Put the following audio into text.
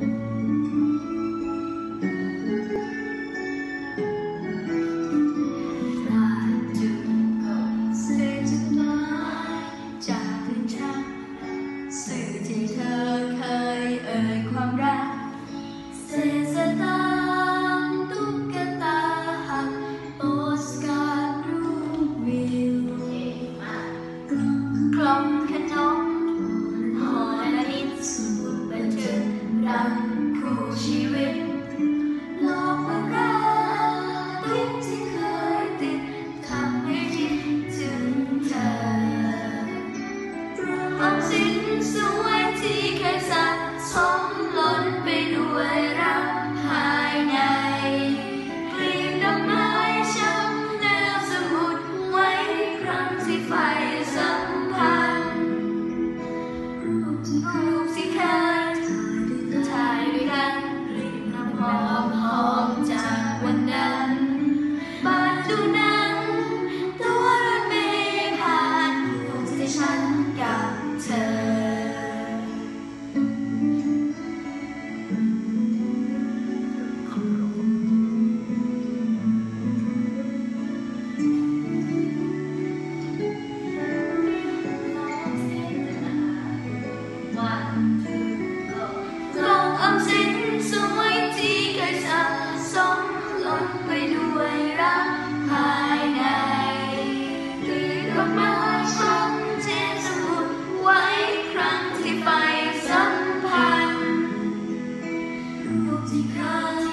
Música ล้นไปด้วยรักภายในกลีบดอกไม้ช้ำแนวสมุดไว้ครั้งที่ไฟสัมพันธ์รูปสิค่ 你看。